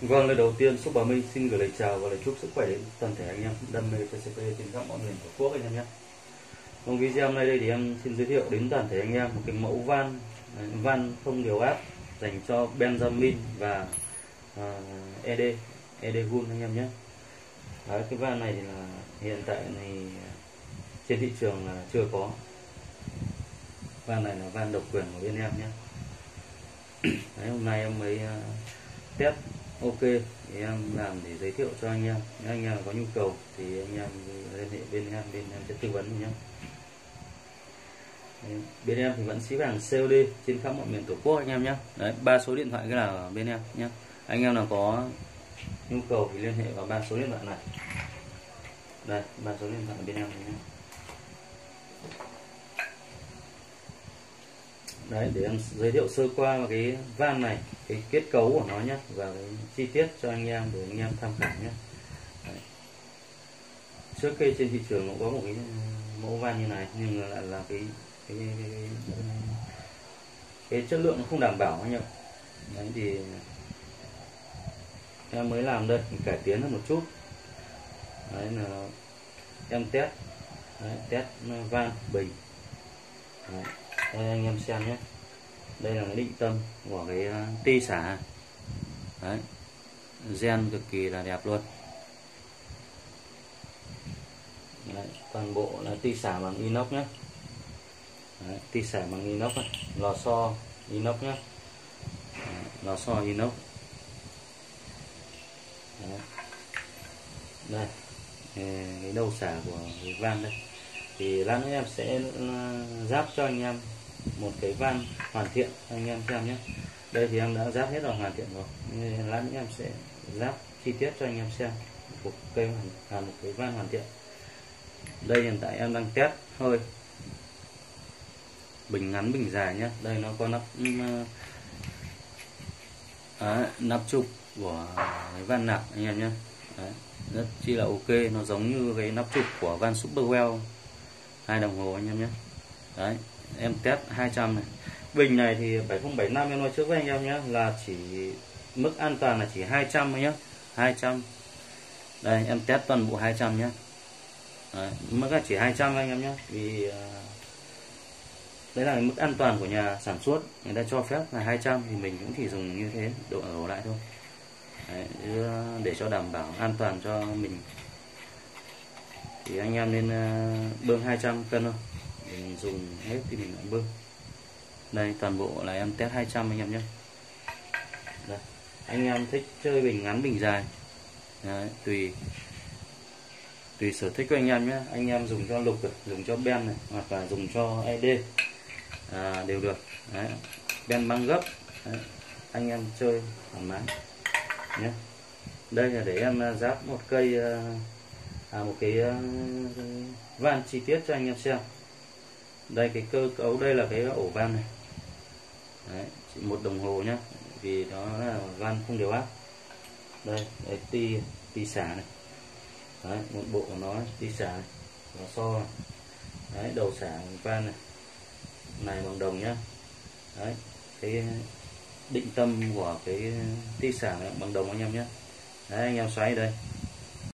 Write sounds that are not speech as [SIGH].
Vâng, lời đầu tiên Xúc Bà Minh xin gửi lời chào và lời chúc sức khỏe đến toàn thể anh em đam mê PCP trên khắp mọi miền tổ quốc anh em nhé. Trong video hôm nay đây thì em xin giới thiệu đến toàn thể anh em một cái mẫu van à, van không điều áp dành cho Benjamin và uh, ED ED Gun anh em nhé. Đấy, cái van này thì là hiện tại này trên thị trường là chưa có. Van này là van độc quyền của bên em nhé. [CLEARS THROAT] Đấy, hôm nay em mới uh, test ok, thì em làm để giới thiệu cho anh em. Nếu anh em có nhu cầu thì anh em liên hệ bên em bên em sẽ tư vấn nhé. Bên em thì vẫn ship hàng COD trên khắp mọi miền tổ quốc anh em nhé. Đấy, ba số điện thoại cái nào ở bên em nhé. Anh em nào có nhu cầu thì liên hệ vào ba số điện thoại này. Đây, ba số điện thoại bên em nhé đấy để em giới thiệu sơ qua cái van này cái kết cấu của nó nhé và cái chi tiết cho anh em để anh em tham khảo nhé. Đấy. trước kia trên thị trường cũng có một cái ừ, mẫu van như này nhưng lại là cái cái, cái, cái, cái, cái chất lượng nó không đảm bảo anh em. Đấy thì em mới làm đây mình cải tiến hơn một chút. Đấy là em test đấy, test van bình. Đấy đây anh em xem nhé. Đây là cái định tâm của cái ờ, ti xả. Đấy. Gen cực kỳ là đẹp luôn. Đấy, toàn bộ là ti xả bằng inox nhé. Đấy, ti xả bằng inox này. lò xo inox nhé. Đấy, lò xo inox. Đấy. đây cái đầu xả của cái van đây. Thì lát nữa em sẽ ờ, giáp cho anh em một cái van hoàn thiện. Anh em xem nhé. Đây thì em đã giáp hết rồi hoàn thiện rồi. Nên lát nữa em sẽ giáp chi tiết cho anh em xem. Một cây là một cái van hoàn thiện. Đây hiện tại em đang test hơi. Bình ngắn bình dài nhé. Đây nó có nắp ừ, à, à, nắp trục của cái van nạp anh em nhé. Đấy, rất chi là ok. Nó giống như cái nắp trục của van Superwell. Hai đồng hồ anh em nhé đấy em test 200 này. Bình này thì 7075 em nói trước với anh em nhé là chỉ mức an toàn là chỉ 200 nhé 200 đây em test toàn bộ 200 nhé. Đấy, mức là chỉ 200 anh em nhé vì à, đấy là mức an toàn của nhà sản xuất người ta cho phép là 200 thì mình cũng chỉ dùng như thế độ ở lại thôi. Đấy, à, để cho đảm bảo an toàn cho mình. Thì anh em nên à, bơm 200 cân thôi mình dùng hết thì mình lại bơm đây toàn bộ là em test 200 anh em nhé đây. anh em thích chơi bình ngắn bình dài Đấy, tùy tùy sở thích của anh em nhé anh em dùng cho lục được dùng cho ben này hoặc là dùng cho ed à, đều được Đấy. ben băng gấp Đấy. anh em chơi thoải mái nhé đây là để em ráp giáp một cây à, à một cái à, van chi tiết cho anh em xem đây cái cơ cấu đây là cái ổ van này. Đấy, chỉ một đồng hồ nhá vì đó là van không điều áp. Đây đấy, ti ti xả này. Đấy, một bộ của nó ti xả này nó so này. đấy đầu xả van này. Này bằng đồng nhá. Đấy cái định tâm của cái ti xả này bằng đồng anh em nhé đấy anh em xoáy đây.